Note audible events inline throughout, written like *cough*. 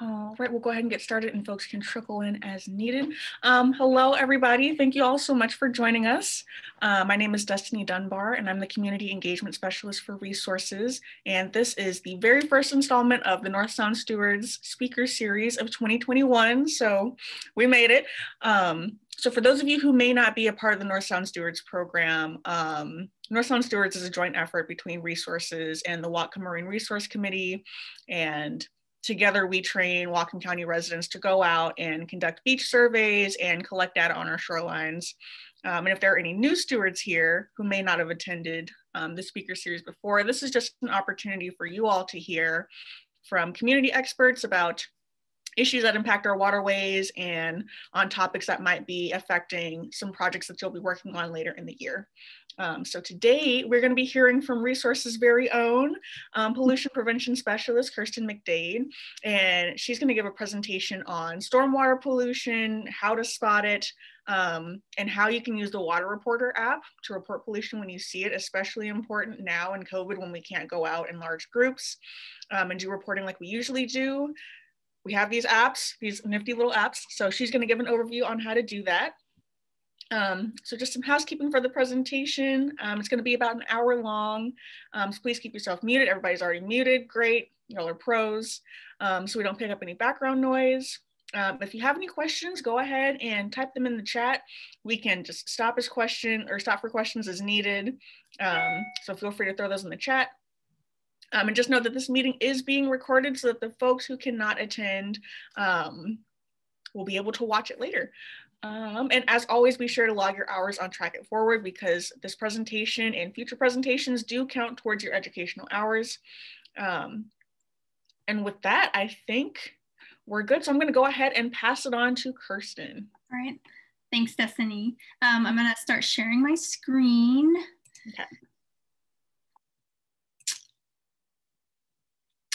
All right, we'll go ahead and get started and folks can trickle in as needed. Um, hello, everybody. Thank you all so much for joining us. Uh, my name is Destiny Dunbar and I'm the Community Engagement Specialist for RE Sources. And this is the very first installment of the North Sound Stewards Speaker Series of 2021. So we made it. Um, so for those of you who may not be a part of the North Sound Stewards program, um, North Sound Stewards is a joint effort between RE Sources and the Whatcom Marine Resource Committee and together we train Whatcom County residents to go out and conduct beach surveys and collect data on our shorelines. Um, and if there are any new stewards here who may not have attended um, the speaker series before, this is just an opportunity for you all to hear from community experts about issues that impact our waterways and on topics that might be affecting some projects that you'll be working on later in the year. Um, so today we're going to be hearing from RE Sources' very own um, pollution prevention specialist, Kirsten McDade, and she's going to give a presentation on stormwater pollution, how to spot it, um, and how you can use the Water Reporter app to report pollution when you see it, especially important now in COVID when we can't go out in large groups um, and do reporting like we usually do. We have these apps, these nifty little apps. So she's going to give an overview on how to do that. Um, so just some housekeeping for the presentation. Um, it's going to be about an hour long. Um, so please keep yourself muted. Everybody's already muted. Great. Y'all are pros. Um, so we don't pick up any background noise. Um, if you have any questions, go ahead and type them in the chat. We can just stop as question or stop for questions as needed. Um, so feel free to throw those in the chat. and just know that this meeting is being recorded so that the folks who cannot attend will be able to watch it later. Um, and as always, be sure to log your hours on Track It Forward because this presentation and future presentations do count towards your educational hours. Um, and with that, I think we're good. So I'm going to go ahead and pass it on to Kirsten. All right. Thanks, Destiny. Um, I'm going to start sharing my screen. Okay.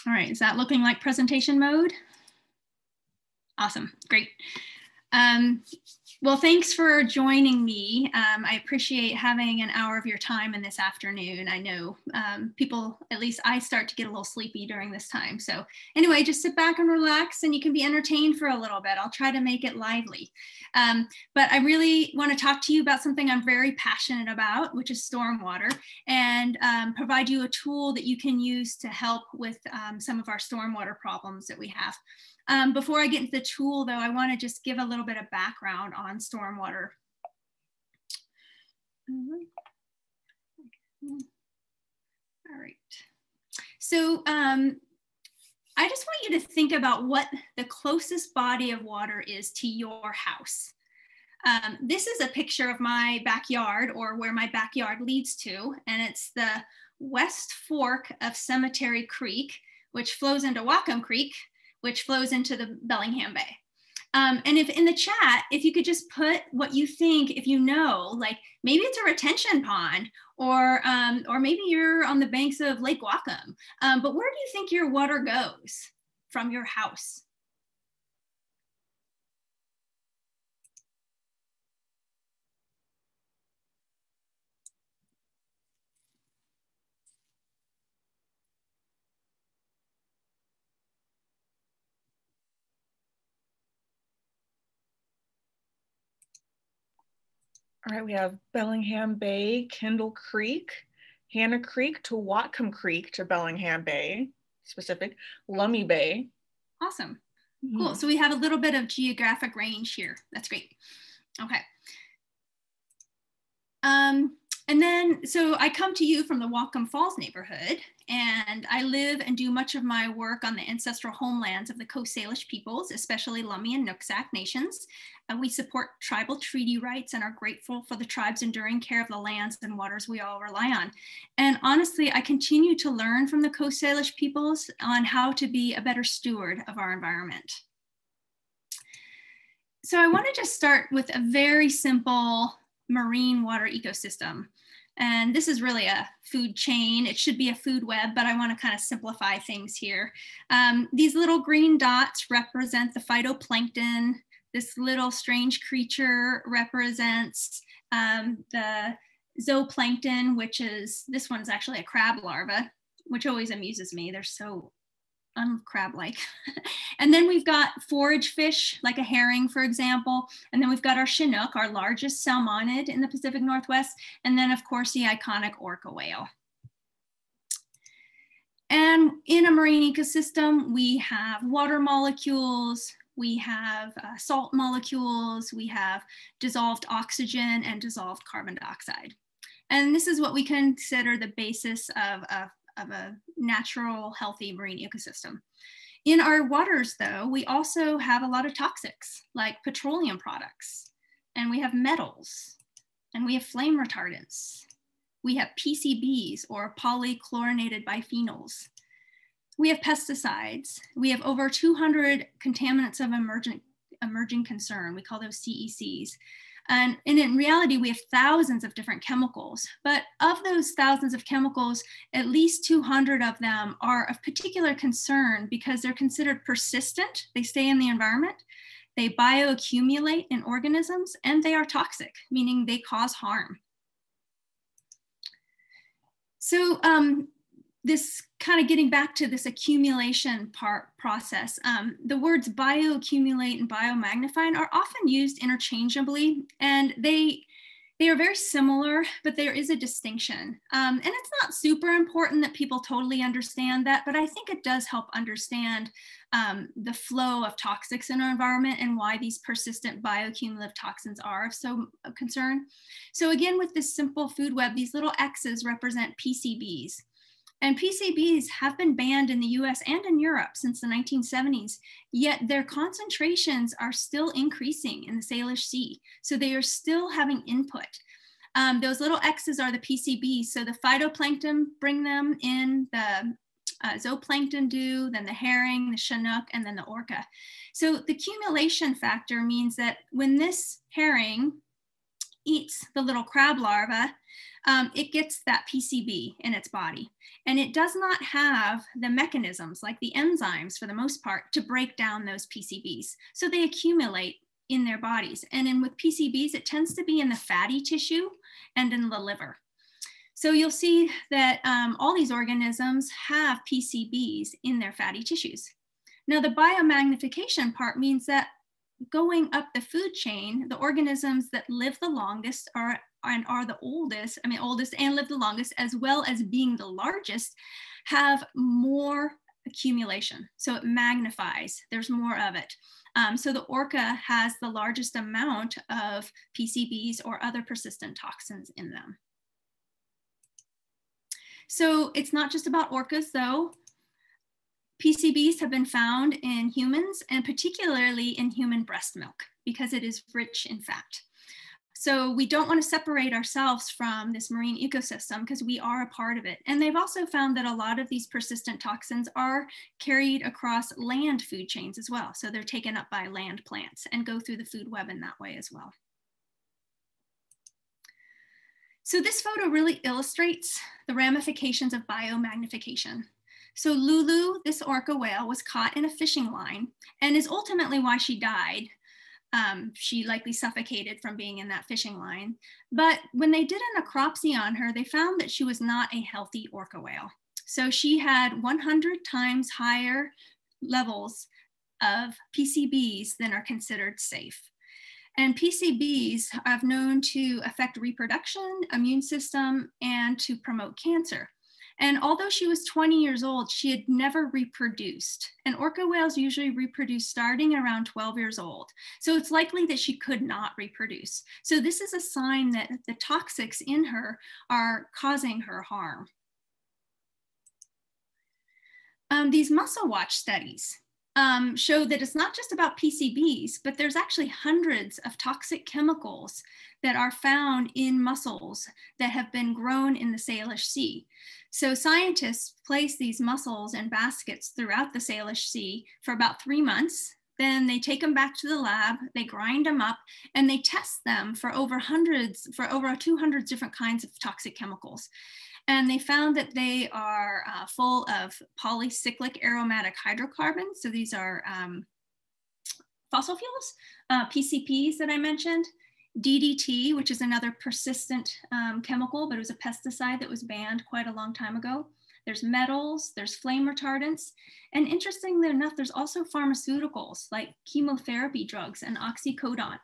All right, is that looking like presentation mode? Awesome, great. Um, well, thanks for joining me. Um, I appreciate having an hour of your time in this afternoon. I know um, people, at least I start to get a little sleepy during this time. So anyway, just sit back and relax and you can be entertained for a little bit. I'll try to make it lively. Um, but I really want to talk to you about something I'm very passionate about, which is stormwater, and um, provide you a tool that you can use to help with um, some of our stormwater problems that we have. Um, before I get into the tool though, I wanna just give a little bit of background on stormwater. All right. So um, I just want you to think about what the closest body of water is to your house. Um, this is a picture of my backyard or where my backyard leads to, and it's the West Fork of Cemetery Creek, which flows into Whatcom Creek, which flows into the Bellingham Bay. Um, and if in the chat, if you could just put what you think, if you know, like maybe it's a retention pond, or um, or maybe you're on the banks of Lake Whatcom. Um, but where do you think your water goes from your house? All right, we have Bellingham Bay, Kendall Creek, Hannah Creek to Whatcom Creek to Bellingham Bay, specific, Lummi Bay. Awesome. Cool. Mm. So we have a little bit of geographic range here. That's great. Okay. Um, and then, so I come to you from the Whatcom Falls neighborhood, and I live and do much of my work on the ancestral homelands of the Coast Salish peoples, especially Lummi and Nooksack nations. And we support tribal treaty rights and are grateful for the tribe's enduring care of the lands and waters we all rely on. And honestly, I continue to learn from the Coast Salish peoples on how to be a better steward of our environment. So I want to just start with a very simple marine water ecosystem. And this is really a food chain. It should be a food web, but I want to kind of simplify things here. Um, these little green dots represent the phytoplankton. This little strange creature represents um, the zooplankton, which is, this one's actually a crab larva, which always amuses me. They're so uncrab-like. *laughs* and then we've got forage fish, like a herring, for example. And then we've got our Chinook, our largest salmonid in the Pacific Northwest. And then of course, the iconic orca whale. And in a marine ecosystem, we have water molecules, we have uh, salt molecules, we have dissolved oxygen and dissolved carbon dioxide. And this is what we consider the basis of, of, of a natural, healthy marine ecosystem. In our waters, though, we also have a lot of toxics like petroleum products, and we have metals, and we have flame retardants. We have PCBs or polychlorinated biphenyls. We have pesticides. We have over 200 contaminants of emergent, emerging concern. We call those CECs. And, in reality, we have thousands of different chemicals. But of those thousands of chemicals, at least 200 of them are of particular concern because they're considered persistent. They stay in the environment, they bioaccumulate in organisms, and they are toxic, meaning they cause harm. So um, this kind of getting back to this accumulation part process, um, the words bioaccumulate and biomagnify are often used interchangeably, and they they are very similar, but there is a distinction. Um, and it's not super important that people totally understand that, but I think it does help understand um, the flow of toxics in our environment and why these persistent bioaccumulative toxins are of so concern. So again, with this simple food web, these little X's represent PCBs. And PCBs have been banned in the US and in Europe since the 1970s, yet their concentrations are still increasing in the Salish Sea. So they are still having input. Um, those little X's are the PCBs. So the phytoplankton bring them in, the uh, zooplankton do, then the herring, the chinook, and then the orca. So the accumulation factor means that when this herring eats the little crab larva, um, it gets that PCB in its body. And it does not have the mechanisms like the enzymes for the most part to break down those PCBs. So they accumulate in their bodies. And then with PCBs, it tends to be in the fatty tissue and in the liver. So you'll see that um, all these organisms have PCBs in their fatty tissues. Now the biomagnification part means that going up the food chain, the organisms that live the longest are and are the oldest, I mean, oldest and live the longest, as well as being the largest, have more accumulation. So it magnifies, there's more of it. Um, so the orca has the largest amount of PCBs or other persistent toxins in them. So it's not just about orcas though. PCBs have been found in humans and particularly in human breast milk because it is rich in fat. So we don't want to separate ourselves from this marine ecosystem because we are a part of it. And they've also found that a lot of these persistent toxins are carried across land food chains as well. So they're taken up by land plants and go through the food web in that way as well. So this photo really illustrates the ramifications of biomagnification. So Lulu, this orca whale, was caught in a fishing line and is ultimately why she died um, she likely suffocated from being in that fishing line. But when they did a necropsy on her, they found that she was not a healthy orca whale. So she had 100 times higher levels of PCBs than are considered safe. And PCBs are known to affect reproduction, immune system, and to promote cancer. And although she was 20 years old, she had never reproduced. And orca whales usually reproduce starting around 12 years old. So it's likely that she could not reproduce. So this is a sign that the toxics in her are causing her harm. Um, these Mussel Watch studies um, show that it's not just about PCBs, but there's actually hundreds of toxic chemicals that are found in mussels that have been grown in the Salish Sea. So scientists place these mussels in baskets throughout the Salish Sea for about three months. Then they take them back to the lab, they grind them up, and they test them for over hundreds, for over 200 different kinds of toxic chemicals. And they found that they are uh, full of polycyclic aromatic hydrocarbons. So these are um, fossil fuels, uh, PCBs that I mentioned, DDT, which is another persistent um, chemical, but it was a pesticide that was banned quite a long time ago. there's metals, there's flame retardants, and interestingly enough, there's also pharmaceuticals like chemotherapy drugs and oxycodone.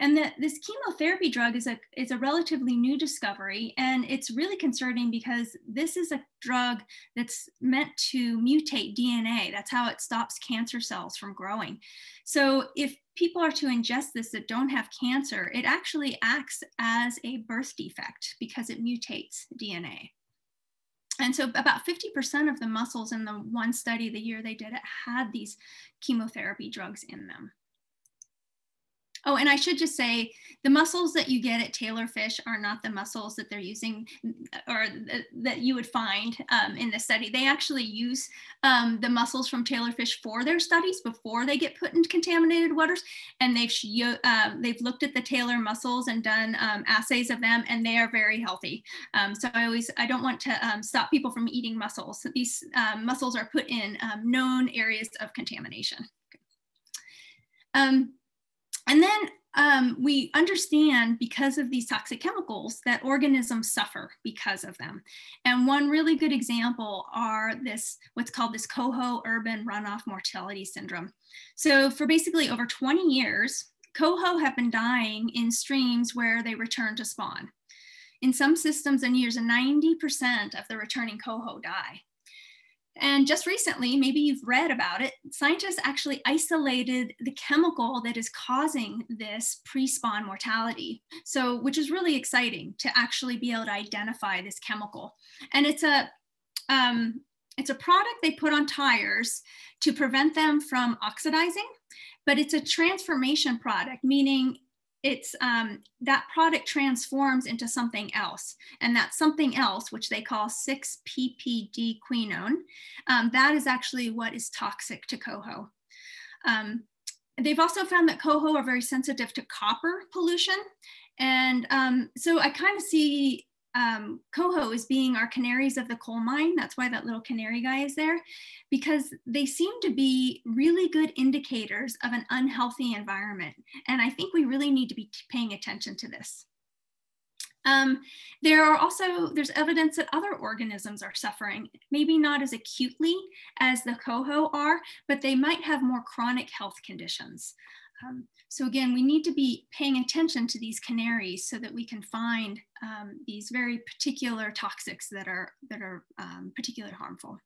And that this chemotherapy drug is a, is a relatively new discovery, and it's really concerning because this is a drug that's meant to mutate DNA. That's how it stops cancer cells from growing. So if people are to ingest this that don't have cancer, it actually acts as a birth defect because it mutates DNA. And so about 50% of the mussels in the one study the year they did it had these chemotherapy drugs in them. Oh, and I should just say the mussels that you get at Taylor Fish are not the mussels that they're using or th that you would find um, in the study. They actually use um, the mussels from Taylor Fish for their studies before they get put into contaminated waters. And they've, uh, they've looked at the Taylor mussels and done um, assays of them and they are very healthy. Um, so I always, I don't want to um, stop people from eating mussels. These mussels are put in known areas of contamination. Um, and then um, we understand because of these toxic chemicals that organisms suffer because of them. And one really good example are this, what's called this coho urban runoff mortality syndrome. So for basically over 20 years, coho have been dying in streams where they return to spawn. In some systems and years, 90% of the returning coho die. And just recently, maybe you've read about it, scientists actually isolated the chemical that is causing this pre-spawn mortality. So, which is really exciting to actually be able to identify this chemical. And it's a, um, it's a product they put on tires to prevent them from oxidizing, but it's a transformation product, meaning it's um, that product transforms into something else. And that something else, which they call 6-PPD quinone, um, that is actually what is toxic to coho. Um, they've also found that coho are very sensitive to copper pollution. And um, so I kind of see um, coho as being our canaries of the coal mine. That's why that little canary guy is there, because they seem to be really good indicators of an unhealthy environment. And I think we really need to be paying attention to this. Um, there are also, there's evidence that other organisms are suffering, maybe not as acutely as the coho are, but they might have more chronic health conditions. Um, so again, we need to be paying attention to these canaries so that we can find um, these very particular toxics that are, that are um, particularly harmful.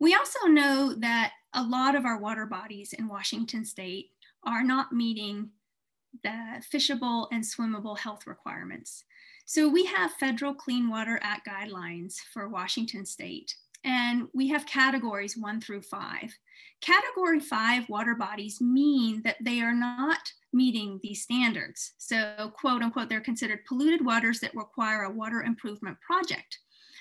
We also know that a lot of our water bodies in Washington state are not meeting the fishable and swimmable health requirements. So we have federal Clean Water Act guidelines for Washington state and we have categories one through five. Category five water bodies mean that they are not meeting these standards. So quote unquote, they're considered polluted waters that require a water improvement project.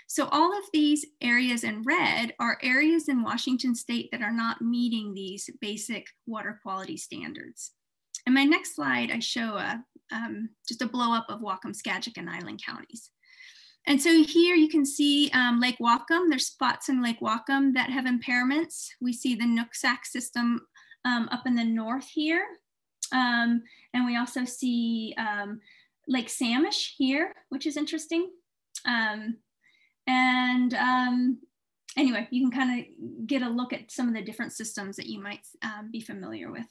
So all of these areas in red are areas in Washington state that are not meeting these basic water quality standards. In my next slide, I show a, um, just a blow up of Whatcom, Skagit, and Island counties. And so here you can see um, Lake Whatcom. There's spots in Lake Whatcom that have impairments. We see the Nooksack system um, up in the north here. Um, and we also see um, Lake Samish here, which is interesting. Um, and um, anyway, you can kind of get a look at some of the different systems that you might be familiar with.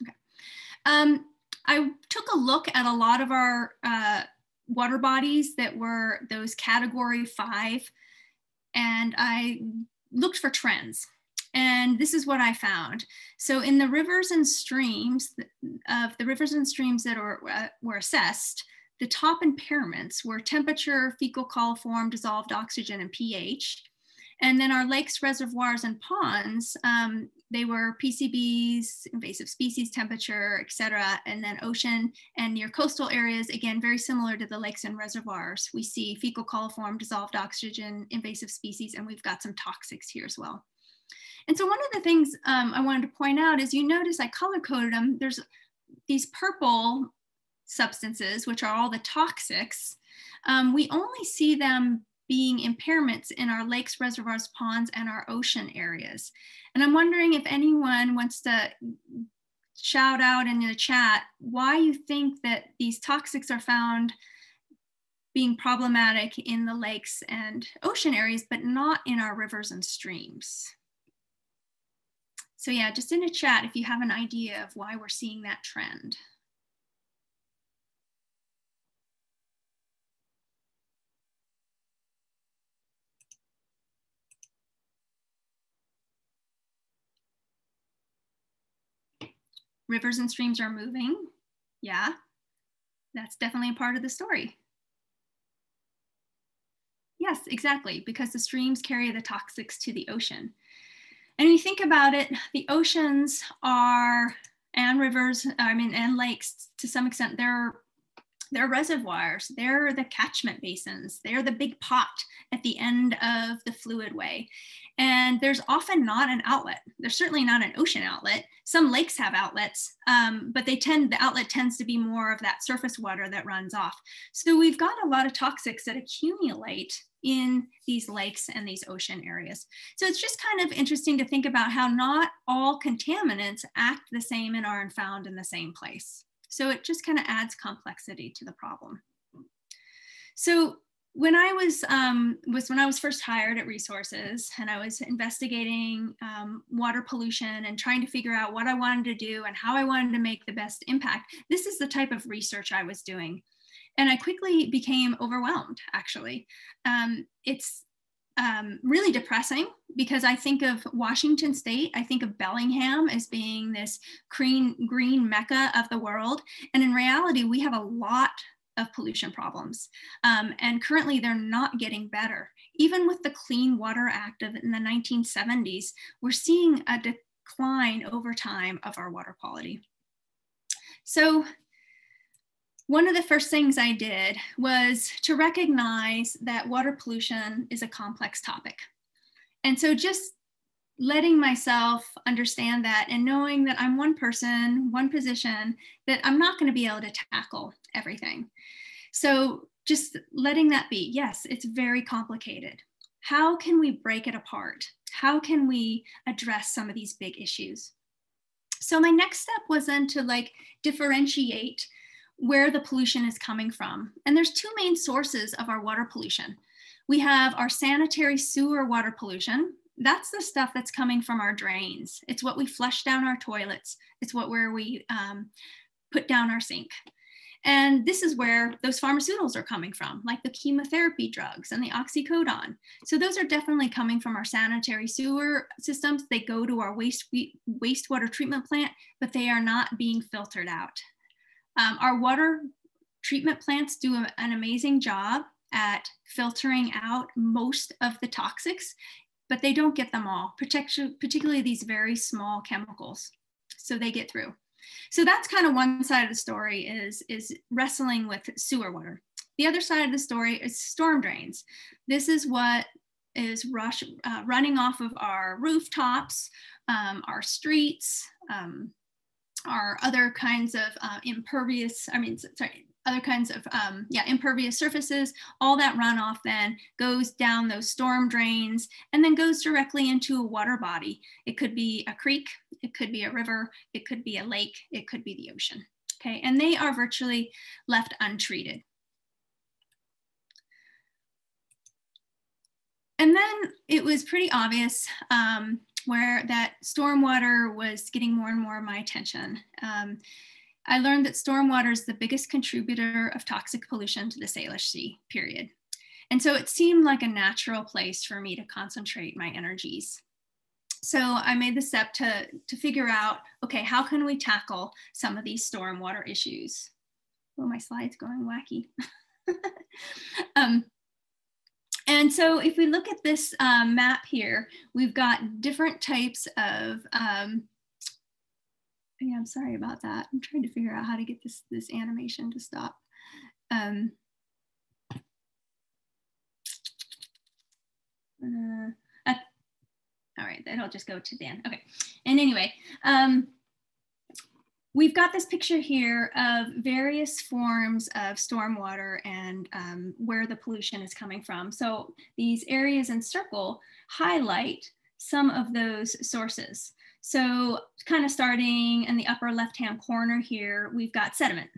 Okay. I took a look at a lot of our uh, water bodies that were those category five, and I looked for trends. And this is what I found. So in the rivers and streams of the rivers and streams that are, uh, were assessed, the top impairments were temperature, fecal coliform, dissolved oxygen, and pH. And then our lakes, reservoirs, and ponds, um, they were PCBs, invasive species temperature, et cetera. And then ocean and near coastal areas, again, very similar to the lakes and reservoirs. We see fecal coliform, dissolved oxygen, invasive species, and we've got some toxics here as well. And so one of the things um, I wanted to point out is you notice I color coded them. There's these purple substances, which are all the toxics. Um, we only see them being impairments in our lakes, reservoirs, ponds, and our ocean areas. And I'm wondering if anyone wants to shout out in the chat why you think that these toxics are found being problematic in the lakes and ocean areas, but not in our rivers and streams. So yeah, just in a chat if you have an idea of why we're seeing that trend. Rivers and streams are moving. Yeah, that's definitely a part of the story. Yes, exactly, because the streams carry the toxics to the ocean. And you think about it, the oceans are, and rivers, I mean, and lakes to some extent, they're they're reservoirs, they're the catchment basins, they're the big pot at the end of the fluid way. And there's often not an outlet. There's certainly not an ocean outlet. Some lakes have outlets, um, but they tend, the outlet tends to be more of that surface water that runs off. So we've got a lot of toxics that accumulate in these lakes and these ocean areas. So it's just kind of interesting to think about how not all contaminants act the same and aren't found in the same place. So it just kind of adds complexity to the problem. So when I was um, was when I was first hired at RE Sources, and I was investigating um, water pollution and trying to figure out what I wanted to do and how I wanted to make the best impact. This is the type of research I was doing, and I quickly became overwhelmed. Actually, um, it's um, really depressing because I think of Washington State, I think of Bellingham as being this green, green mecca of the world. And in reality, we have a lot of pollution problems. Um, and currently, they're not getting better. Even with the Clean Water Act of in the 1970s, we're seeing a decline over time of our water quality. So one of the first things I did was to recognize that water pollution is a complex topic. And so just letting myself understand that and knowing that I'm one person, one position, that I'm not going to be able to tackle everything. So just letting that be, yes, it's very complicated. How can we break it apart? How can we address some of these big issues? So my next step was then to like differentiate where the pollution is coming from. And there's two main sources of our water pollution. We have our sanitary sewer water pollution. That's the stuff that's coming from our drains. It's what we flush down our toilets. It's what where we um, put down our sink. And this is where those pharmaceuticals are coming from, like the chemotherapy drugs and the oxycodone. So those are definitely coming from our sanitary sewer systems. They go to our waste wastewater treatment plant, but they are not being filtered out. Um, our water treatment plants do an amazing job at filtering out most of the toxics, but they don't get them all, particularly these very small chemicals. So they get through. So that's kind of one side of the story is, is wrestling with sewer water. The other side of the story is storm drains. This is what is rush, uh, running off of our rooftops, um, our streets, um, are other kinds of uh, impervious, I mean, sorry, other kinds of, um, yeah, impervious surfaces, all that runoff then goes down those storm drains and then goes directly into a water body. It could be a creek, it could be a river, it could be a lake, it could be the ocean, okay? And they are virtually left untreated. And then it was pretty obvious um, where that stormwater was getting more and more of my attention. Um, I learned that stormwater is the biggest contributor of toxic pollution to the Salish Sea, period. And so it seemed like a natural place for me to concentrate my energies. So I made the step to, to figure out, okay, how can we tackle some of these stormwater issues? Oh, my slide's going wacky. *laughs* um, and so if we look at this um, map here, we've got different types of, um, yeah, I'm sorry about that. I'm trying to figure out how to get this, this animation to stop. Um, uh, uh, all right, that'll just go to Dan. Okay, and anyway, um, we've got this picture here of various forms of stormwater and um, where the pollution is coming from. So these areas in circle highlight some of those sources. So kind of starting in the upper left-hand corner here, we've got sediment.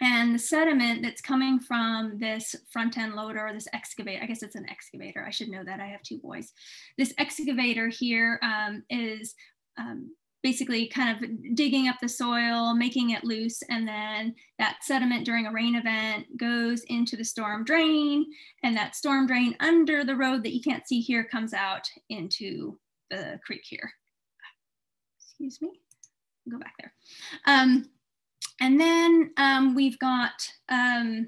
And the sediment that's coming from this front end loader this excavator, I guess it's an excavator. I should know that. I have two boys. This excavator here um, is um, basically kind of digging up the soil, making it loose, and then that sediment during a rain event goes into the storm drain, and that storm drain under the road that you can't see here comes out into the creek here. Excuse me, go back there. Um, and then um, we've got, um,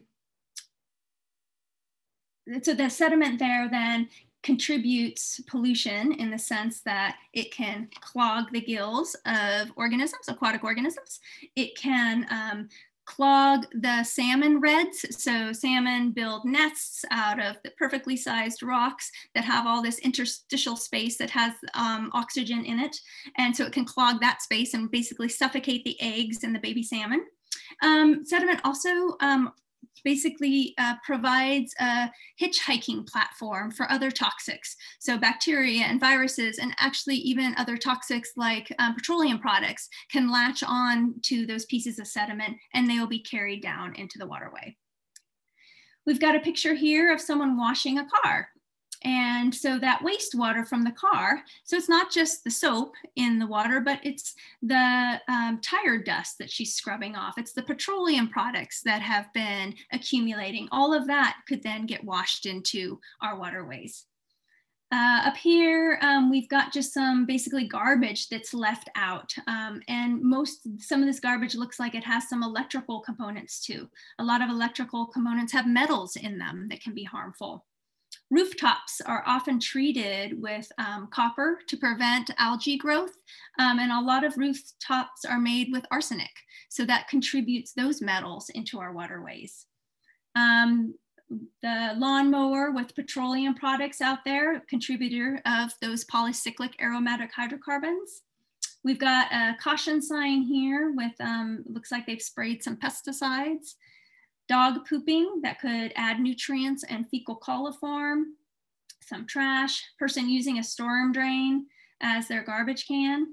so the sediment there then contributes pollution in the sense that it can clog the gills of organisms, aquatic organisms. It can um, clog the salmon redds. So salmon build nests out of the perfectly sized rocks that have all this interstitial space that has um, oxygen in it. And so it can clog that space and basically suffocate the eggs and the baby salmon. Um, sediment also um, basically uh, provides a hitchhiking platform for other toxics. So bacteria and viruses and actually even other toxics like um, petroleum products can latch on to those pieces of sediment and they will be carried down into the waterway. We've got a picture here of someone washing a car. And so that wastewater from the car, so it's not just the soap in the water, but it's the um, tire dust that she's scrubbing off. It's the petroleum products that have been accumulating. All of that could then get washed into our waterways. Uh, up here, um, we've got just some basically garbage that's left out. Um, and most, some of this garbage looks like it has some electrical components too. A lot of electrical components have metals in them that can be harmful. Rooftops are often treated with um, copper to prevent algae growth, um, and a lot of rooftops are made with arsenic, so that contributes those metals into our waterways. Um, the lawnmower with petroleum products out there, contributor of those polycyclic aromatic hydrocarbons. We've got a caution sign here with, um, looks like they've sprayed some pesticides dog pooping that could add nutrients and fecal coliform, some trash, person using a storm drain as their garbage can.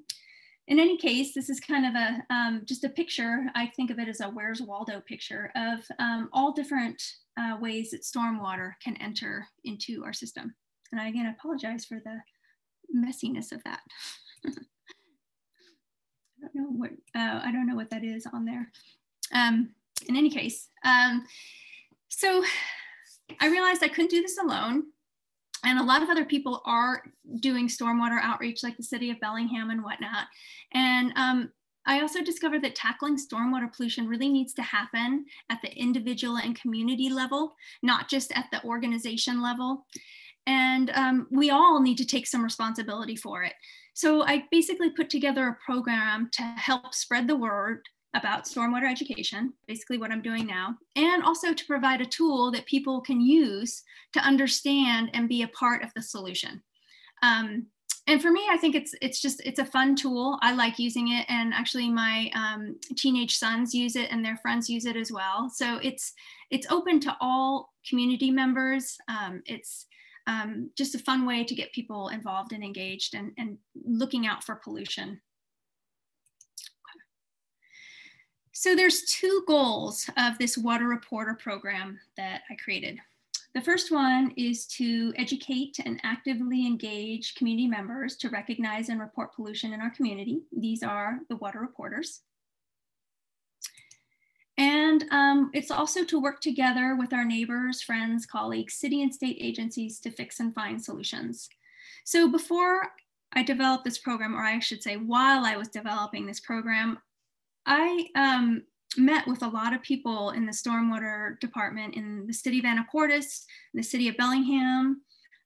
In any case, this is kind of a um, just a picture. I think of it as a Where's Waldo picture of um, all different uh, ways that stormwater can enter into our system. And I again apologize for the messiness of that. *laughs* I don't know what uh, I don't know what that is on there. Um, in any case, um, so I realized I couldn't do this alone. And a lot of other people are doing stormwater outreach, like the city of Bellingham and whatnot. And um, I also discovered that tackling stormwater pollution really needs to happen at the individual and community level, not just at the organization level. And um, we all need to take some responsibility for it. So I basically put together a program to help spread the word about stormwater education, basically what I'm doing now, and also to provide a tool that people can use to understand and be a part of the solution. Um, and for me, I think it's it's just it's a fun tool. I like using it, and actually, my um, teenage sons use it, and their friends use it as well. So it's it's open to all community members. Um, it's um, just a fun way to get people involved and engaged, and, and looking out for pollution So there's two goals of this water reporter program that I created. The first one is to educate and actively engage community members to recognize and report pollution in our community. These are the water reporters. And um, it's also to work together with our neighbors, friends, colleagues, city and state agencies to fix and find solutions. So before I developed this program, or I should say while I was developing this program, I um, met with a lot of people in the stormwater department in the city of Anacortes, the city of Bellingham,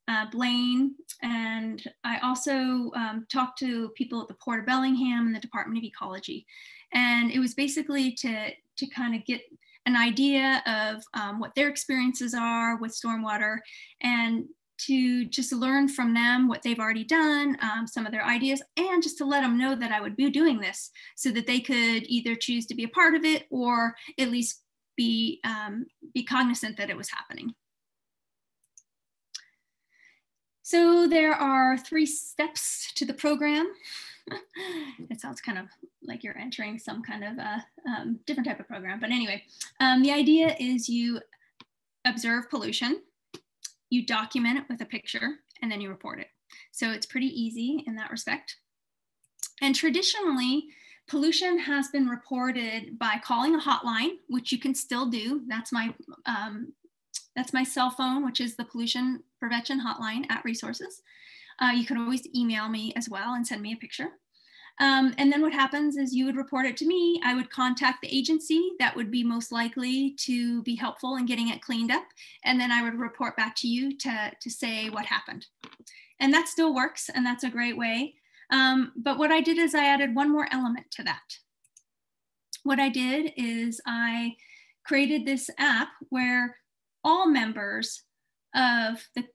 uh, Blaine, and I also um, talked to people at the Port of Bellingham and the Department of Ecology. And it was basically to, to kind of get an idea of um, what their experiences are with stormwater and to just learn from them what they've already done, um, some of their ideas, and just to let them know that I would be doing this so that they could either choose to be a part of it or at least be, um, be cognizant that it was happening. So there are three steps to the program. *laughs* it sounds kind of like you're entering some kind of a um, different type of program. But anyway, um, the idea is you observe pollution, you document it with a picture, and then you report it. So it's pretty easy in that respect. And traditionally, pollution has been reported by calling a hotline, which you can still do. That's my um, that's my cell phone, which is the pollution prevention hotline at RE Sources. Uh, you can always email me as well and send me a picture. Um, and then what happens is you would report it to me. I would contact the agency that would be most likely to be helpful in getting it cleaned up. And then I would report back to you to, to say what happened. And that still works, and that's a great way. Um, but what I did is I added one more element to that. What I did is I created this app where all members of the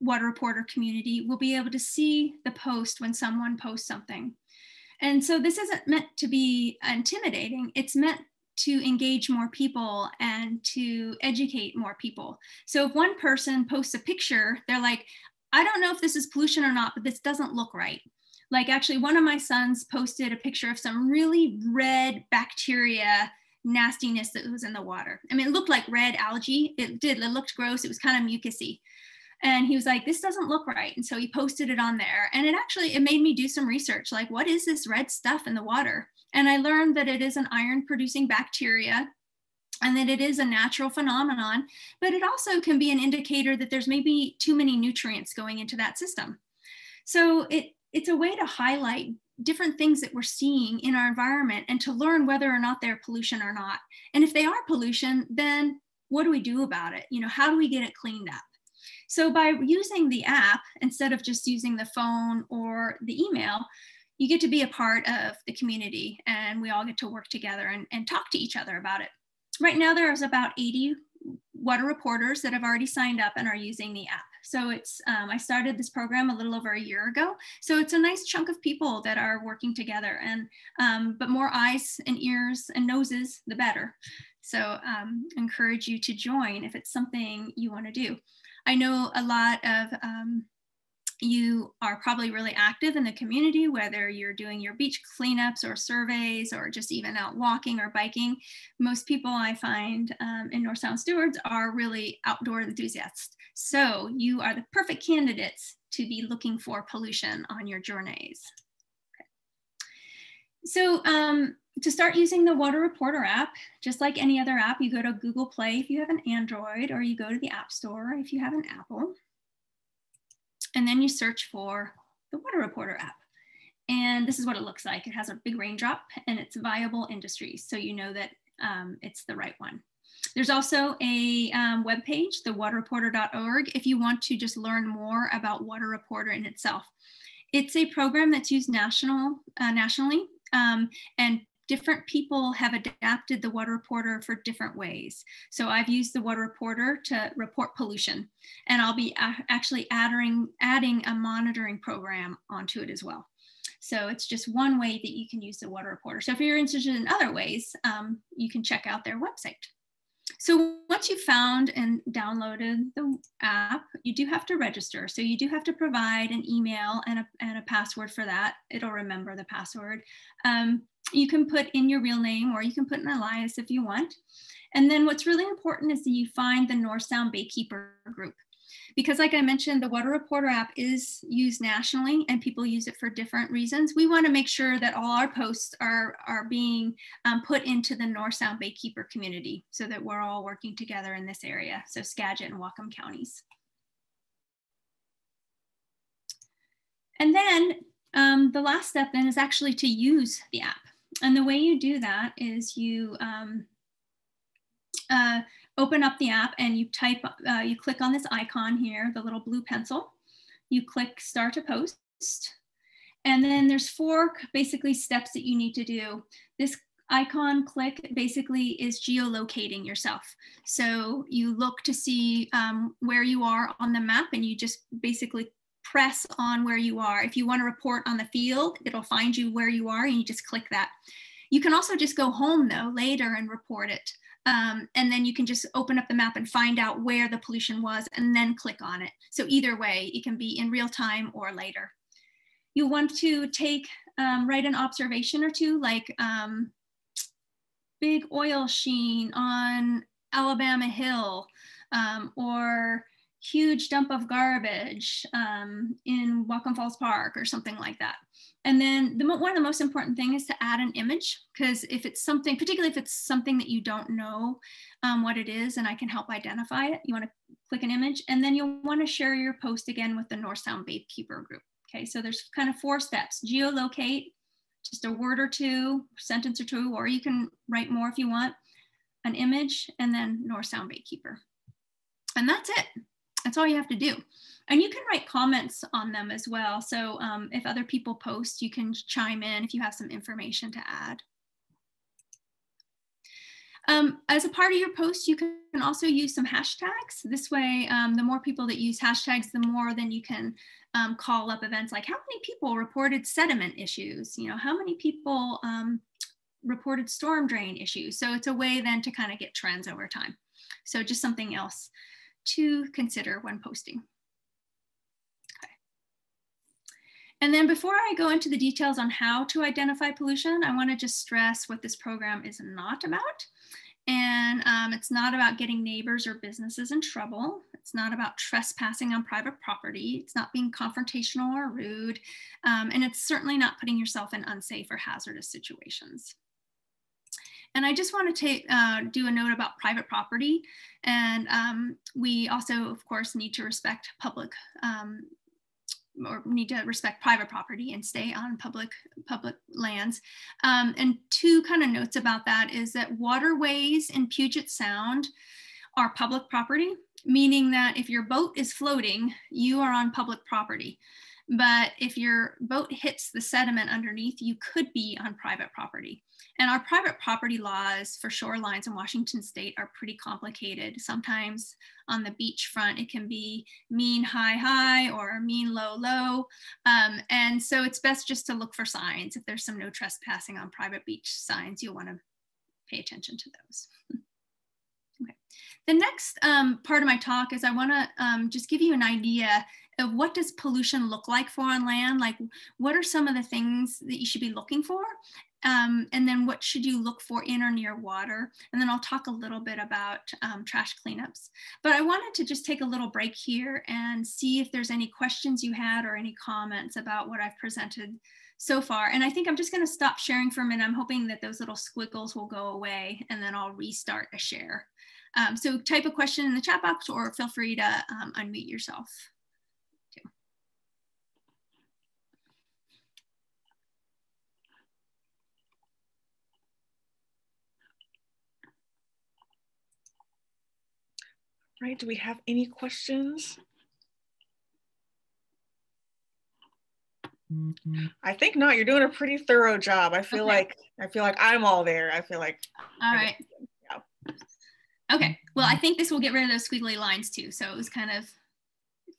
water reporter community will be able to see the post when someone posts something. And so this isn't meant to be intimidating, it's meant to engage more people and to educate more people. So if one person posts a picture, they're like, I don't know if this is pollution or not, but this doesn't look right. Like actually one of my sons posted a picture of some really red bacteria nastiness that was in the water. I mean, it looked like red algae. It did, it looked gross. It was kind of mucusy and he was like this doesn't look right. And so he posted it on there. And it actually it made me do some research like what is this red stuff in the water? And i learned that it is an iron producing bacteria and that it is a natural phenomenon but it also can be an indicator that there's maybe too many nutrients going into that system. So it it's a way to highlight different things that we're seeing in our environment and to learn whether or not they're pollution or not. And if they are pollution then what do we do about it? You know how do we get it cleaned up so by using the app, instead of just using the phone or the email, you get to be a part of the community and we all get to work together and, and talk to each other about it. Right now, there's about 80 water reporters that have already signed up and are using the app. So it's, um, I started this program a little over a year ago. So it's a nice chunk of people that are working together and, um, but more eyes and ears and noses, the better. So um, encourage you to join if it's something you wanna do. I know a lot of um, you are probably really active in the community, whether you're doing your beach cleanups or surveys or just even out walking or biking. Most people I find um, in North Sound Stewards are really outdoor enthusiasts. So you are the perfect candidates to be looking for pollution on your journeys. Okay. So um, to start using the Water Reporter app, just like any other app, you go to Google Play if you have an Android, or you go to the App Store if you have an Apple. And then you search for the Water Reporter app. And this is what it looks like. It has a big raindrop and it's viable industries. So you know that um, it's the right one. There's also a um, web page, thewaterreporter.org, if you want to just learn more about Water Reporter in itself. It's a program that's used national, uh, nationally um, and different people have adapted the water reporter for different ways. So I've used the water reporter to report pollution and I'll be actually adding, adding a monitoring program onto it as well. So it's just one way that you can use the water reporter. So if you're interested in other ways, um, you can check out their website. So once you've found and downloaded the app, you do have to register. So you do have to provide an email and a, and a password for that. It'll remember the password. Um, you can put in your real name or you can put an alias if you want. And then what's really important is that you find the North Sound Baykeeper group. Because like I mentioned, the Water Reporter app is used nationally and people use it for different reasons. We wanna make sure that all our posts are, are being um, put into the North Sound Baykeeper community so that we're all working together in this area. So Skagit and Whatcom counties. And then um, the last step then is actually to use the app. And the way you do that is you um, uh, open up the app and you type, uh, you click on this icon here, the little blue pencil. You click start a post. And then there's four basically steps that you need to do. This icon click basically is geolocating yourself. So you look to see um, where you are on the map and you just basically press on where you are. If you want to report on the field, it'll find you where you are and you just click that. You can also just go home though later and report it. Um, and then you can just open up the map and find out where the pollution was and then click on it. So either way, it can be in real time or later. You want to take um, write an observation or two like um, big oil sheen on Alabama Hill um, or huge dump of garbage um, in Whatcom Falls Park or something like that. And then the, one of the most important thing is to add an image because if it's something, particularly if it's something that you don't know um, what it is and I can help identify it, you wanna click an image and then you'll wanna share your post again with the North Sound Baykeeper group. Okay, so there's kind of four steps, geolocate, just a word or two, sentence or two, or you can write more if you want, an image, and then North Sound Baykeeper. And that's it. That's all you have to do. And you can write comments on them as well. So um, if other people post, you can chime in if you have some information to add. Um, as a part of your post, you can also use some hashtags. This way, um, the more people that use hashtags, the more then you can um, call up events like how many people reported sediment issues? You know, how many people um, reported storm drain issues? So it's a way then to kind of get trends over time. So just something else to consider when posting. Okay. And then before I go into the details on how to identify pollution, I wanna just stress what this program is not about. And um, it's not about getting neighbors or businesses in trouble. It's not about trespassing on private property. It's not being confrontational or rude. Um, and it's certainly not putting yourself in unsafe or hazardous situations. And I just want to take, uh, do a note about private property. And um, we also, of course, need to respect public um, or need to respect private property and stay on public public lands. Um, and two kind of notes about that is that waterways in Puget Sound are public property, meaning that if your boat is floating, you are on public property. But if your boat hits the sediment underneath, you could be on private property. And our private property laws for shorelines in Washington state are pretty complicated. Sometimes on the beachfront, it can be mean high high or mean low low. Um, and so it's best just to look for signs. If there's some no trespassing on private beach signs, you'll wanna pay attention to those. *laughs* okay. The next um, part of my talk is I wanna um, just give you an idea of what does pollution look like for on land? Like what are some of the things that you should be looking for? Um, and then what should you look for in or near water? And then I'll talk a little bit about um, trash cleanups. But I wanted to just take a little break here and see if there's any questions you had or any comments about what I've presented so far. And I think I'm just gonna stop sharing for a minute. I'm hoping that those little squiggles will go away and then I'll restart a share. Um, so type a question in the chat box or feel free to um, unmute yourself. Right, do we have any questions? I think not. You're doing a pretty thorough job. I feel okay. like I feel like I'm all there. I feel like all right. Yeah. Okay. Well, I think this will get rid of those squiggly lines too. So it was kind of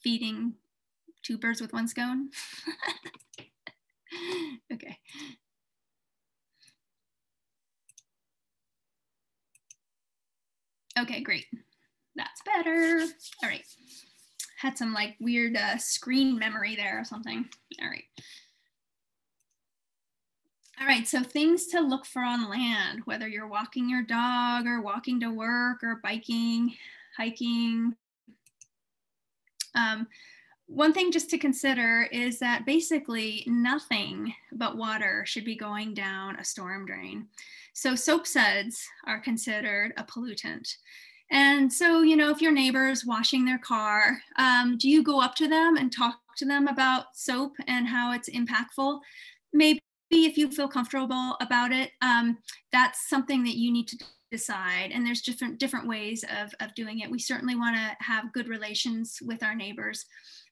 feeding two birds with one stone. *laughs* okay. Okay, great. That's better. All right. Had some like weird uh, screen memory there or something. All right. All right, so things to look for on land, whether you're walking your dog or walking to work or biking, hiking. Um, one thing just to consider is that basically nothing but water should be going down a storm drain. So soap suds are considered a pollutant. And so, you know, if your neighbor's washing their car, um, do you go up to them and talk to them about soap and how it's impactful? Maybe if you feel comfortable about it, um, that's something that you need to decide. And there's different different ways of, of doing it. We certainly want to have good relations with our neighbors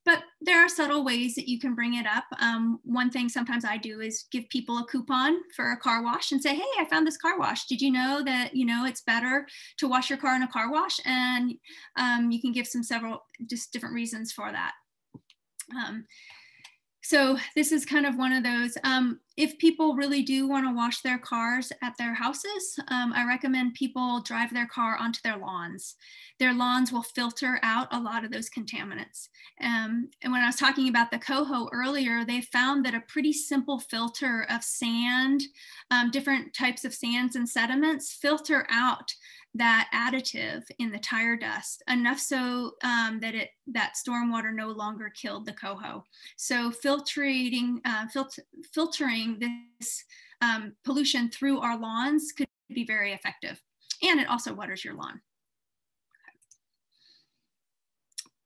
but there are subtle ways that you can bring it up. Um, one thing sometimes I do is give people a coupon for a car wash and say, hey, I found this car wash. Did you know that, you know, it's better to wash your car in a car wash? And um, you can give some several just different reasons for that. Um, so this is kind of one of those. Um, if people really do want to wash their cars at their houses, um, I recommend people drive their car onto their lawns. Their lawns will filter out a lot of those contaminants. Um, and when I was talking about the coho earlier, they found that a pretty simple filter of sand, um, different types of sands and sediments filter out that additive in the tire dust enough so um, that it that stormwater no longer killed the coho. So filtering uh, filtering this um, pollution through our lawns could be very effective, and it also waters your lawn.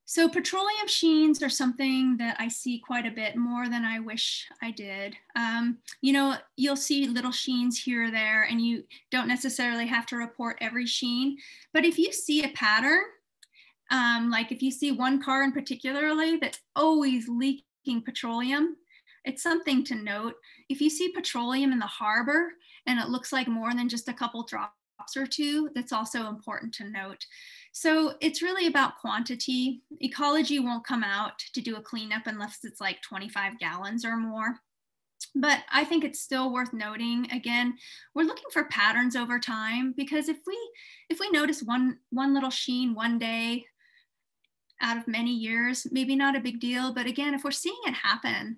So petroleum sheens are something that I see quite a bit more than I wish I did. Um, you know, you'll see little sheens here or there, and you don't necessarily have to report every sheen. But if you see a pattern, um, like if you see one car in particularly that's always leaking petroleum, it's something to note. If you see petroleum in the harbor and it looks like more than just a couple drops or two, that's also important to note. So it's really about quantity. Ecology won't come out to do a cleanup unless it's like 25 gallons or more. But I think it's still worth noting. Again, we're looking for patterns over time because if we if we notice one one little sheen one day out of many years, maybe not a big deal. But again, if we're seeing it happen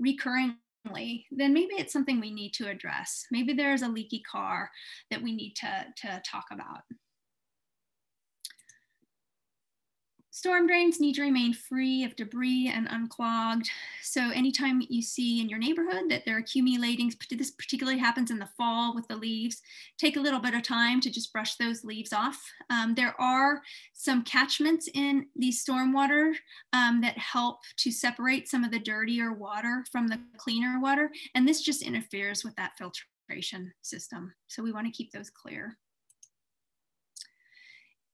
recurringly, then maybe it's something we need to address. Maybe there's a leaky car that we need to, to talk about. Storm drains need to remain free of debris and unclogged. So anytime you see in your neighborhood that they're accumulating, this particularly happens in the fall with the leaves, take a little bit of time to just brush those leaves off. Um, there are some catchments in these stormwater um, that help to separate some of the dirtier water from the cleaner water. And this just interferes with that filtration system. So we wanna keep those clear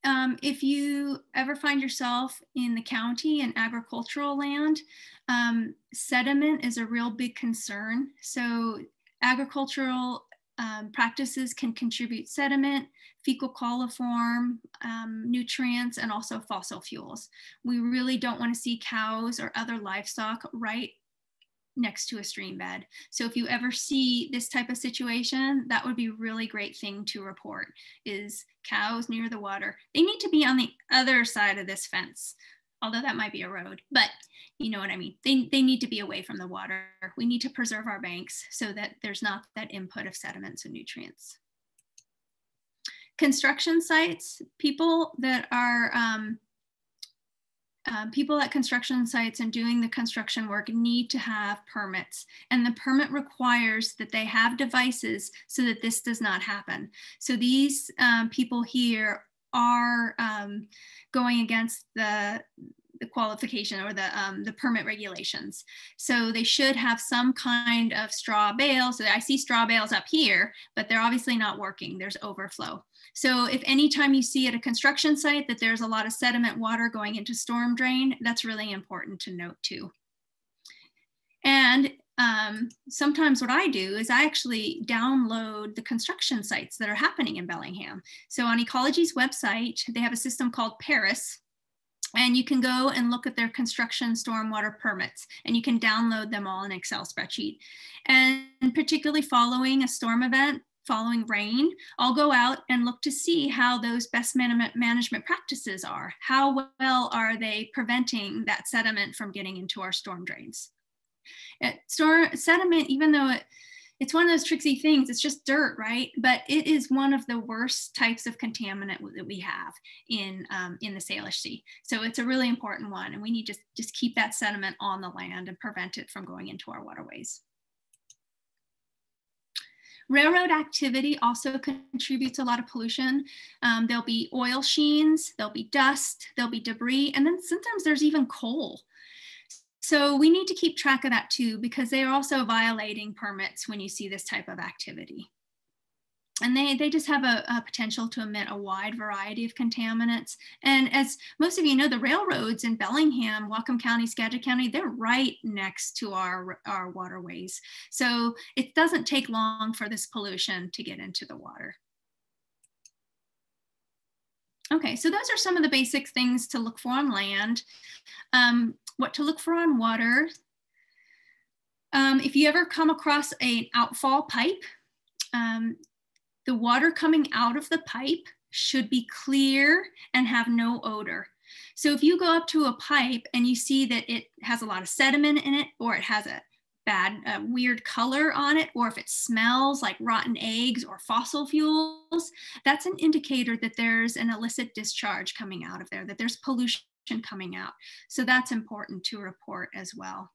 um, if you ever find yourself in the county and agricultural land, um, sediment is a real big concern. So agricultural um, practices can contribute sediment, fecal coliform, um, nutrients, and also fossil fuels. We really don't want to see cows or other livestock right next to a stream bed. So if you ever see this type of situation, that would be really great thing to report is cows near the water. They need to be on the other side of this fence, although that might be a road, but you know what I mean. They, they need to be away from the water. We need to preserve our banks so that there's not that input of sediments and nutrients. Construction sites, people that are um, um, people at construction sites and doing the construction work need to have permits and the permit requires that they have devices so that this does not happen. So these um, people here are um, going against the, the qualification or the, um, the permit regulations. So they should have some kind of straw bale. So I see straw bales up here, but they're obviously not working. There's overflow. So if anytime you see at a construction site that there's a lot of sediment water going into storm drain, that's really important to note too. And um, sometimes what I do is I actually download the construction sites that are happening in Bellingham. So on Ecology's website, they have a system called Paris, and you can go and look at their construction stormwater permits and you can download them all in Excel spreadsheet. And particularly following a storm event, following rain, I'll go out and look to see how those best management practices are. How well are they preventing that sediment from getting into our storm drains? It, storm, sediment, even though it, it's one of those tricksy things, it's just dirt, right? But it is one of the worst types of contaminant that we have in, um, in the Salish Sea. So it's a really important one and we need to just keep that sediment on the land and prevent it from going into our waterways. Railroad activity also contributes a lot of pollution. Um, there'll be oil sheens, there'll be dust, there'll be debris, and then sometimes there's even coal. So we need to keep track of that too, because they are also violating permits when you see this type of activity and they, they just have a, a, potential to emit a wide variety of contaminants. And as most of you know, the railroads in Bellingham, Whatcom County, Skagit County, they're right next to our, our waterways. So it doesn't take long for this pollution to get into the water. Okay, so those are some of the basic things to look for on land. Um, what to look for on water, Um, if you ever come across an outfall pipe, um, the water coming out of the pipe should be clear and have no odor. So if you go up to a pipe and you see that it has a lot of sediment in it or it has a bad, uh, weird color on it, or if it smells like rotten eggs or fossil fuels, that's an indicator that there's an illicit discharge coming out of there, that there's pollution coming out. So that's important to report as well.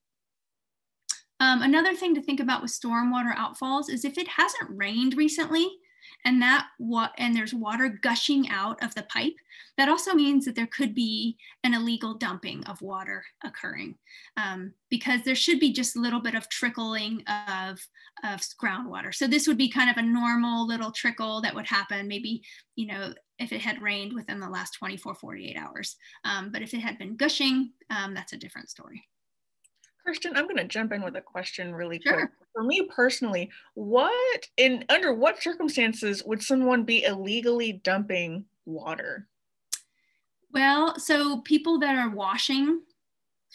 Um, another thing to think about with stormwater outfalls is if it hasn't rained recently, and that what and there's water gushing out of the pipe that also means that there could be an illegal dumping of water occurring um, because there should be just a little bit of trickling of, of groundwater. So this would be kind of a normal little trickle that would happen maybe you know if it had rained within the last 24 48 hours. Um, but if it had been gushing um, that's a different story Kirsten, I'm going to jump in with a question really sure. quick. For me personally, what in under what circumstances would someone be illegally dumping water? Well, so people that are washing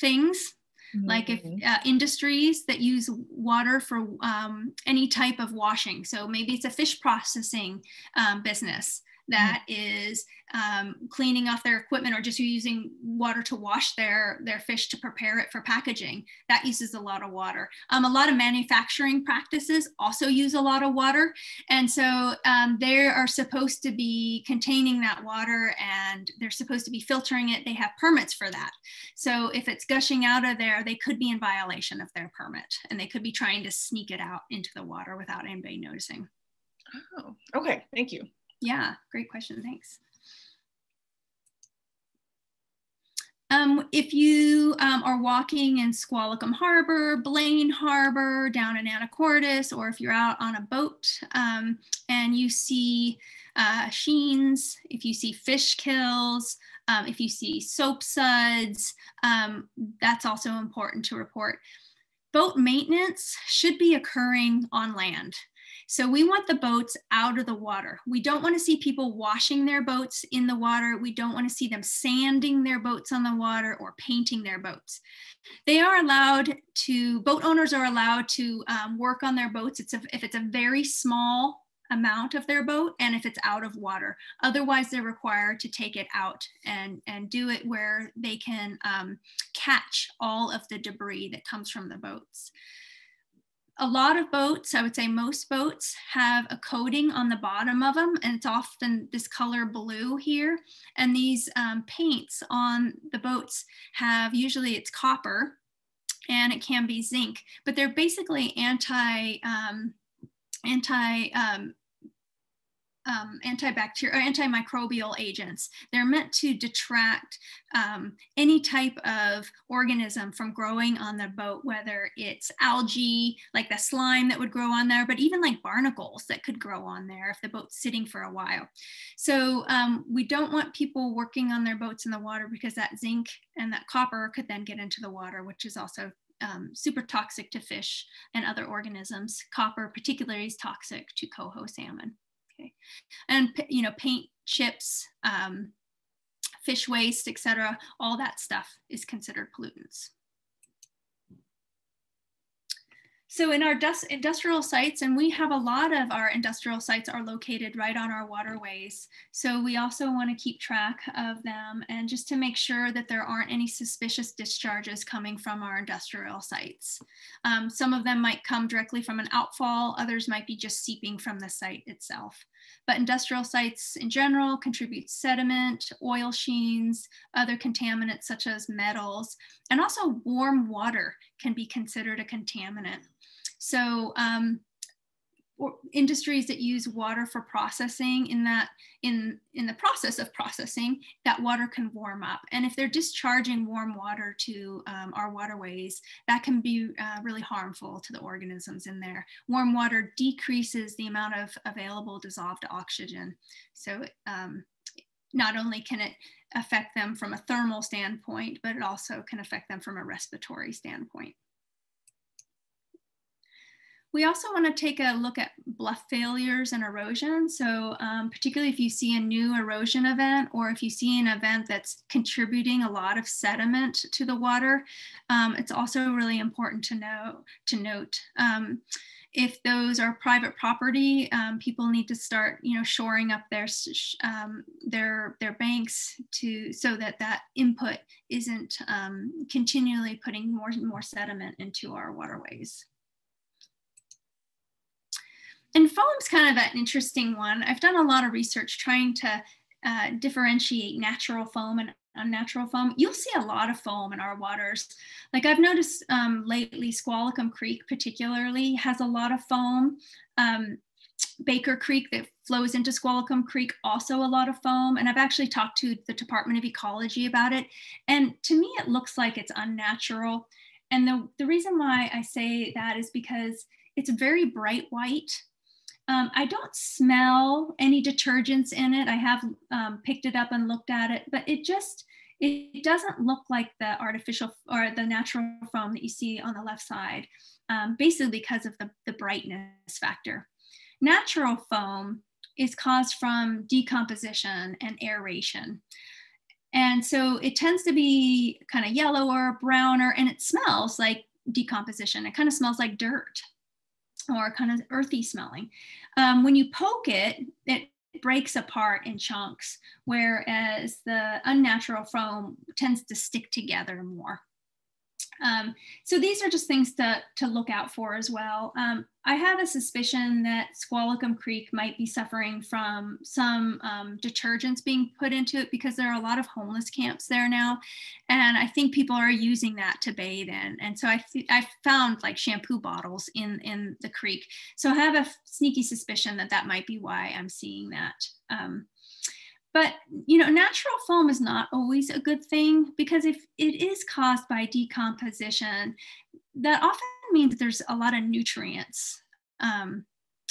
things, mm-hmm. like if mm-hmm. uh, industries that use water for um, any type of washing. So maybe it's a fish processing um, business that mm. is um, cleaning off their equipment or just using water to wash their, their fish to prepare it for packaging. That uses a lot of water. Um, a lot of manufacturing practices also use a lot of water. And so um, they are supposed to be containing that water and they're supposed to be filtering it. They have permits for that. So if it's gushing out of there, they could be in violation of their permit and they could be trying to sneak it out into the water without anybody noticing. Oh, okay. Thank you. Yeah, great question. Thanks. Um, if you um, are walking in Squalicum Harbor, Blaine Harbor, down in Anacortes, or if you're out on a boat um, and you see uh, sheens, if you see fish kills, um, if you see soap suds, um, that's also important to report. Boat maintenance should be occurring on land. So we want the boats out of the water. We don't want to see people washing their boats in the water. We don't want to see them sanding their boats on the water or painting their boats. They are allowed to, boat owners are allowed to um, work on their boats it's a, if it's a very small amount of their boat and if it's out of water. Otherwise, they're required to take it out and, and do it where they can um, catch all of the debris that comes from the boats a lot of boats, I would say most boats, have a coating on the bottom of them, and it's often this color blue here. And these um, paints on the boats have usually it's copper and it can be zinc, but they're basically anti um, anti um, um, antibacterial antimicrobial agents. They're meant to detract um, any type of organism from growing on the boat, whether it's algae, like the slime that would grow on there, but even like barnacles that could grow on there if the boat's sitting for a while. So um, we don't want people working on their boats in the water because that zinc and that copper could then get into the water, which is also um, super toxic to fish and other organisms. Copper particularly is toxic to coho salmon. Okay. And, you know, paint chips, um, fish waste, etc. all that stuff is considered pollutants. So in our industrial sites, and we have a lot of our industrial sites are located right on our waterways. So we also want to keep track of them and just to make sure that there aren't any suspicious discharges coming from our industrial sites. Um, some of them might come directly from an outfall, others might be just seeping from the site itself. But industrial sites in general contribute sediment, oil sheens, other contaminants such as metals, and also warm water can be considered a contaminant. So um, industries that use water for processing in that in in the process of processing that water can warm up. And if they're discharging warm water to um, our waterways that can be uh, really harmful to the organisms in there. Warm water decreases the amount of available dissolved oxygen. So um, not only can it affect them from a thermal standpoint but it also can affect them from a respiratory standpoint We also want to take a look at bluff failures and erosion. So um, particularly if you see a new erosion event or if you see an event that's contributing a lot of sediment to the water, um, it's also really important to know to note. Um, if those are private property, um, people need to start, you know, shoring up their um, their their banks to so that that input isn't um, continually putting more and more sediment into our waterways. And foam's kind of an interesting one. I've done a lot of research trying to uh, differentiate natural foam and unnatural foam. You'll see a lot of foam in our waters. Like I've noticed um, lately, Squalicum Creek particularly has a lot of foam. Um, Baker Creek that flows into Squalicum Creek, also a lot of foam. And I've actually talked to the Department of Ecology about it. And to me, it looks like it's unnatural. And the, the reason why I say that is because it's very bright white um, I don't smell any detergents in it. I have um, picked it up and looked at it, but it just, it doesn't look like the artificial or the natural foam that you see on the left side, um, basically because of the, the brightness factor. Natural foam is caused from decomposition and aeration. And so it tends to be kind of yellower, browner, and it smells like decomposition. It kind of smells like dirt or kind of earthy smelling. Um, when you poke it, it breaks apart in chunks, whereas the unnatural foam tends to stick together more. Um, so these are just things to, to look out for as well. Um, I have a suspicion that Squalicum Creek might be suffering from some um, detergents being put into it because there are a lot of homeless camps there now. And I think people are using that to bathe in. And so I, I found like shampoo bottles in, in the creek. So I have a sneaky suspicion that that might be why I'm seeing that. Um, but you know, natural foam is not always a good thing because if it is caused by decomposition, that often means there's a lot of nutrients um,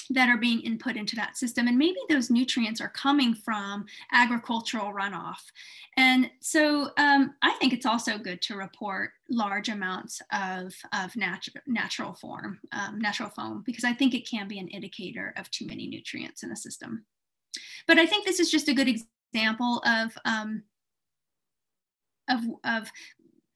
that are being input into that system. And maybe those nutrients are coming from agricultural runoff. And so um, I think it's also good to report large amounts of, of natu natural form, um, natural foam, because I think it can be an indicator of too many nutrients in the system. But I think this is just a good example of, um, of, of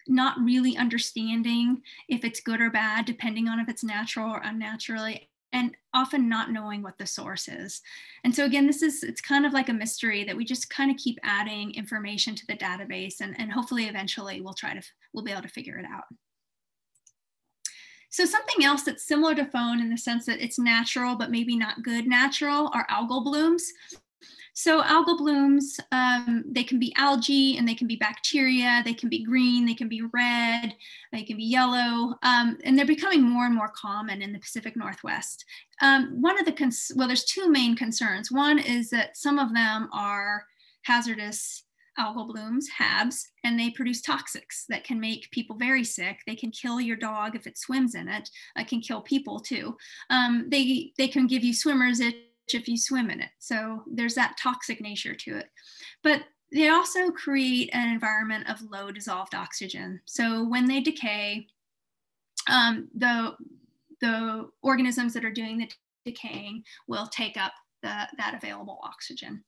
not really understanding if it's good or bad, depending on if it's natural or unnaturally, and often not knowing what the source is. And so again, this is, it's kind of like a mystery that we just kind of keep adding information to the database and, and hopefully eventually we'll try to, we'll be able to figure it out. So something else that's similar to foam in the sense that it's natural, but maybe not good natural are algal blooms. So algal blooms, um, they can be algae and they can be bacteria, they can be green, they can be red, they can be yellow, um, and they're becoming more and more common in the Pacific Northwest. Um, one of the, well, there's two main concerns. One is that some of them are hazardous algal blooms, HABs, and they produce toxics that can make people very sick. They can kill your dog if it swims in it. It can kill people too. Um, they, they can give you swimmer's itch if you swim in it. So there's that toxic nature to it. But they also create an environment of low dissolved oxygen. So when they decay, um, the, the organisms that are doing the decaying will take up the, that available oxygen.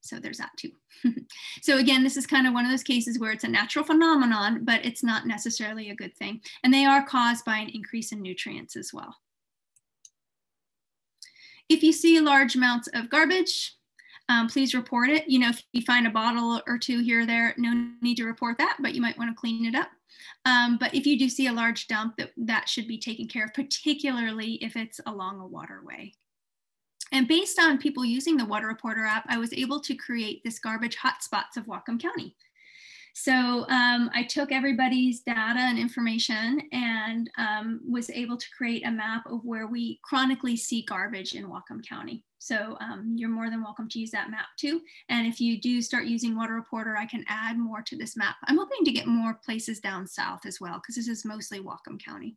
So there's that too. *laughs* so again, this is kind of one of those cases where it's a natural phenomenon, but it's not necessarily a good thing. And they are caused by an increase in nutrients as well. If you see large amounts of garbage, um, please report it. You know, if you find a bottle or two here or there, no need to report that, but you might want to clean it up. Um, but if you do see a large dump, that, that should be taken care of, particularly if it's along a waterway. And based on people using the Water Reporter app, I was able to create this garbage hotspots of Whatcom County. So um, I took everybody's data and information and um, was able to create a map of where we chronically see garbage in Whatcom County. So um, you're more than welcome to use that map too. And if you do start using Water Reporter, I can add more to this map. I'm hoping to get more places down south as well, because this is mostly Whatcom County.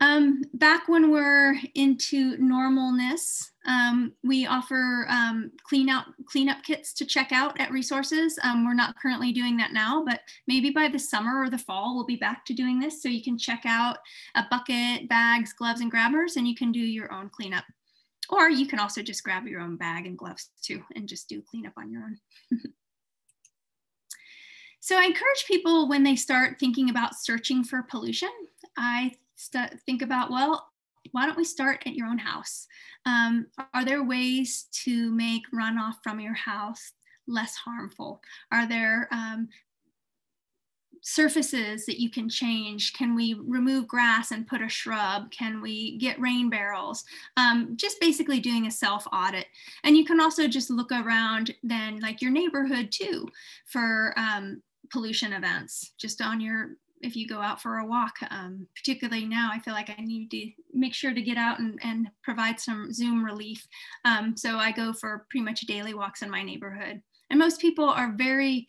Um, back when we're into normalness, um, we offer um, clean out cleanup kits to check out at RE Sources. Um, we're not currently doing that now, but maybe by the summer or the fall, we'll be back to doing this. So you can check out a bucket, bags, gloves, and grabbers, and you can do your own cleanup. Or you can also just grab your own bag and gloves too, and just do cleanup on your own. *laughs* so I encourage people when they start thinking about searching for pollution, I st- think about, well, why don't we start at your own house? Um, are there ways to make runoff from your house less harmful? Are there um, surfaces that you can change? Can we remove grass and put a shrub? Can we get rain barrels? Um, just basically doing a self audit. And you can also just look around then like your neighborhood too for um, pollution events just on your if you go out for a walk, um, particularly now, I feel like I need to make sure to get out and, and provide some Zoom relief. Um, so I go for pretty much daily walks in my neighborhood. And most people are very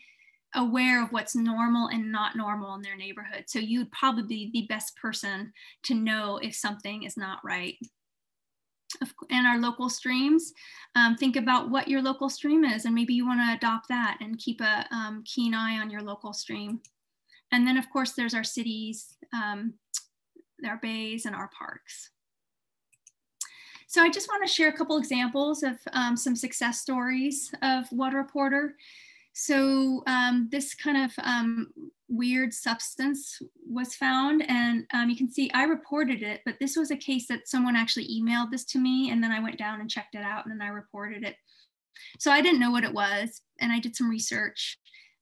aware of what's normal and not normal in their neighborhood. So you'd probably be the best person to know if something is not right. And our local streams, um, think about what your local stream is, and maybe you want to adopt that and keep a um, keen eye on your local stream. And then of course there's our cities, um, our bays and our parks. So I just wanna share a couple examples of um, some success stories of Water Reporter. So um, this kind of um, weird substance was found and um, you can see I reported it, but this was a case that someone actually emailed this to me and then I went down and checked it out and then I reported it. So I didn't know what it was and I did some research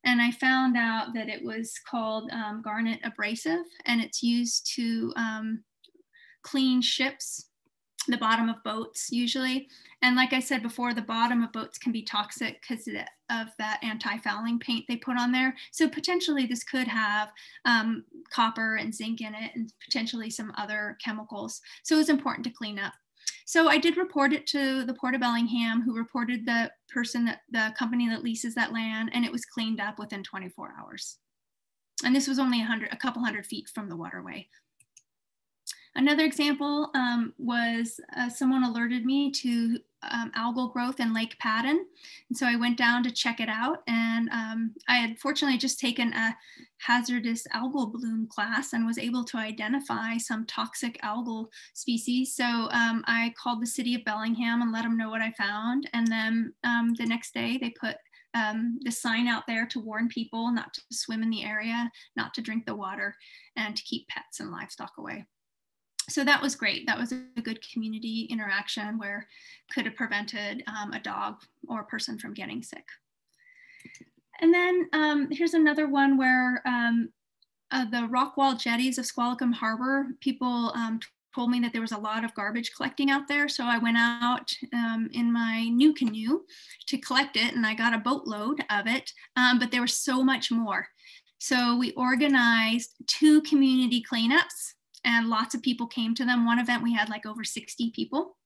and I found out that it was called um, garnet abrasive and it's used to um, clean ships, the bottom of boats usually. And like I said before, the bottom of boats can be toxic because of that anti-fouling paint they put on there. So potentially this could have um, copper and zinc in it and potentially some other chemicals. So it's important to clean up. So I did report it to the Port of Bellingham, who reported the person that the company that leases that land, and it was cleaned up within 24 hours. And this was only a hundred, a couple hundred feet from the waterway. Another example um, was uh, someone alerted me to um, algal growth in Lake Padden. And so I went down to check it out. And um, I had fortunately just taken a hazardous algal bloom class and was able to identify some toxic algal species. So um, I called the city of Bellingham and let them know what I found. And then um, the next day they put um, the sign out there to warn people not to swim in the area, not to drink the water, and to keep pets and livestock away so that was great. That was a good community interaction where could have prevented um, a dog or a person from getting sick. And then um, here's another one where um, uh, the rock wall jetties of Squalicum Harbor, people um, told me that there was a lot of garbage collecting out there. So I went out um, in my new canoe to collect it and I got a boatload of it, um, but there was so much more. So we organized two community cleanups and lots of people came to them. One event we had like over 60 people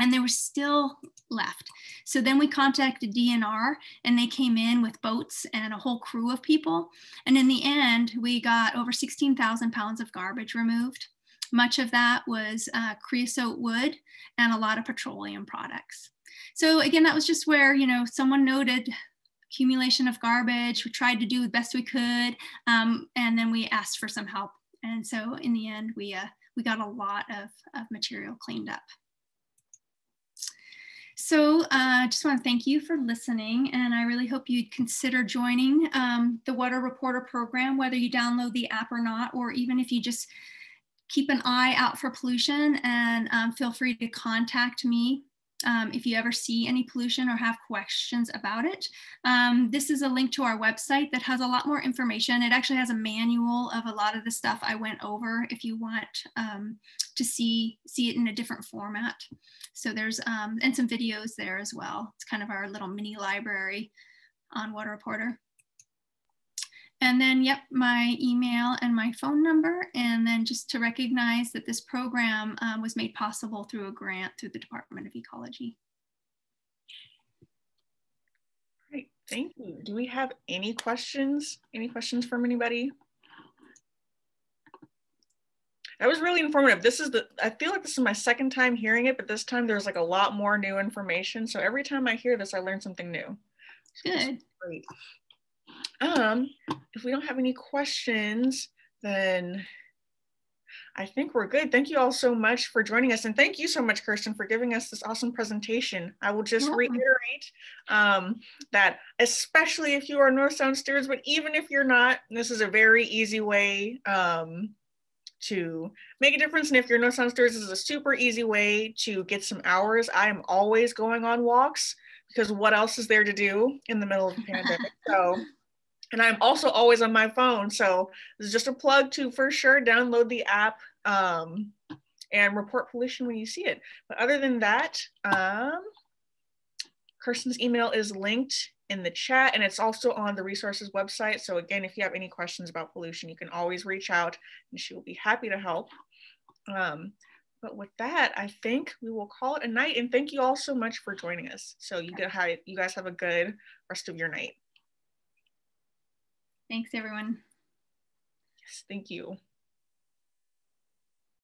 and there was still left. So then we contacted DNR and they came in with boats and a whole crew of people. And in the end, we got over 16,000 pounds of garbage removed. Much of that was uh, creosote wood and a lot of petroleum products. So again, that was just where, you know, someone noted accumulation of garbage. We tried to do the best we could. Um, and then we asked for some help and so in the end, we, uh, we got a lot of, of material cleaned up. So I uh, just want to thank you for listening and I really hope you'd consider joining um, the Water Reporter program, whether you download the app or not, or even if you just keep an eye out for pollution and um, feel free to contact me um, if you ever see any pollution or have questions about it. Um, this is a link to our website that has a lot more information. It actually has a manual of a lot of the stuff I went over if you want um, to see, see it in a different format. So there's, um, and some videos there as well. It's kind of our little mini library on Water Reporter. And then, yep, my email and my phone number. And then just to recognize that this program um, was made possible through a grant through the Department of Ecology. Great, thank you. Do we have any questions? Any questions from anybody? that was really informative. This is the, I feel like this is my second time hearing it, but this time there's like a lot more new information. So every time I hear this, I learn something new. Good. Great. Um, if we don't have any questions, then I think we're good. Thank you all so much for joining us. And thank you so much, Kirsten, for giving us this awesome presentation. I will just reiterate um, that, especially if you are North Sound stewards, but even if you're not, this is a very easy way um, to make a difference. And if you're North Sound stewards, this is a super easy way to get some hours. I am always going on walks because what else is there to do in the middle of the *laughs* pandemic? So and I'm also always on my phone. So this is just a plug to for sure download the app um, and report pollution when you see it. But other than that, um, Kirsten's email is linked in the chat and it's also on the RE Sources website. So again, if you have any questions about pollution, you can always reach out and she will be happy to help. Um, but with that, I think we will call it a night and thank you all so much for joining us. So you, get, have you guys have a good rest of your night. Thanks, everyone. Yes, thank you.